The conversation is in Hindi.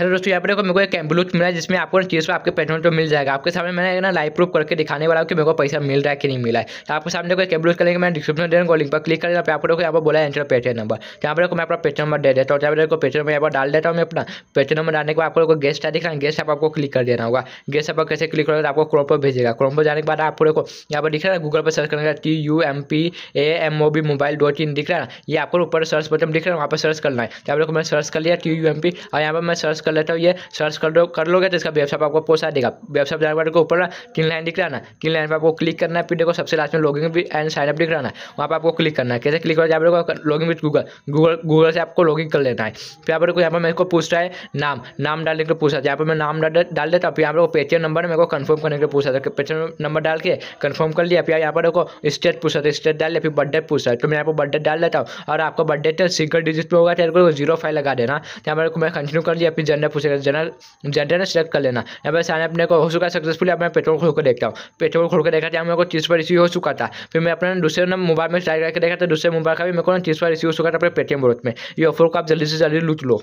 हेलो दोस्तों, यहाँ पर देखो मेरे को एक एंबुलेंस मिला है, जिसमें आपको चीज़ पर आपके पेट्रोल तो मिल जाएगा। आपके सामने मैंने ना लाइव प्रूफ करके दिखाने वाला हूँ कि मेरे को पैसा मिल रहा है कि नहीं मिला है। तो आपके सामने को एक एंबुलेंस करेंगे मैं डिस्क्रिप्शन दे लिंक पर क्लिक करेंगे आपको देखो यहाँ पर बोला एंटर पेटीएम नंबर तो यहाँ पर मैं अपना पेटीएम नंबर दे देता हूँ। यहाँ पर पेटीएम नंबर यहाँ पर डाल देता हूँ मैं अपना पेटीएम नंबर डालने के बाद आपको गेस्ट दिखा है गेस्ट आप आपको क्लिक कर देना होगा। गेस्ट आप कैसे क्लिक करोगे आपको क्रोम पर भेजेगा। क्रोम पर जाने के बाद आपको देखो यहाँ पर दिख रहा है गूगल पर सर्च करेंगे T U M P A M O B mobile dot in दिख रहा है। ये आपको ऊपर सर्च बटन दिख रहा है, वहाँ पर सर्च करना है। यहाँ पर मैं सर्च कर लिया टी यू एम पी और यहाँ पर मैं सर्च कर लेता हूँ, ये सर्च कर दो कर लोगे तो इसका वेबसाइट आपको पोस्ट देगा। वेबसाइट जाने के ऊपर तीन लाइन दिख रहा है ना? तीन लाइन पर आपको क्लिक करना है, फिर देखो सबसे लास्ट में लॉगिंग भी एंड साइनअप दिख रहा है वहाँ पर आपको क्लिक करना है। कैसे क्लिक करो यहाँ पर logging with Google Google Google से आपको लॉगिंग कर लेना है। फिर यहाँ पर यहाँ पर मेरे को पूछ रहा है नाम। नाम डालने के लिए पूछा यहाँ पर मैं नाम डाल देता हूँ, फिर यहाँ पर पेटीएम नंबर मेरे को कन्फर्म करने के लिए पूछा था पेटीएम नंबर डाल के कन्फर्म कर लिया। फिर यहाँ पर देखो स्टेट पूछा था स्टेट डाल लिया, फिर बर्थडे पूछा तो मैं यहाँ पर बर्थडे डाल देता हूँ। और आपका बर्थडे तो सिंगल डिजिट में होगा तो ज़ीरो फाइव लगा देना। यहाँ पर मैं कंटिन्यू कर लिया, फिर जनरल पूछेगा जनरल जनरल सेलेक्ट कर लेना। यहाँ पर साइन अपने को हो चुका सक्सेसफुली अब मैं पेट्रोल खोल कर देखता हूँ। पेट्रोल खोल कर देखा था मेरे को तीस पर रिसीव हो चुका था। फिर मैं अपने दूसरे मोबाइल में ट्राई करके देखा था, दूसरे मोबाइल का भी मेरे को तीस पर रिसीव हो चुका था अपने पेटीएम बोर्ड में। ये ऑफ़र को आप जल्दी से जल्दी लूट लो।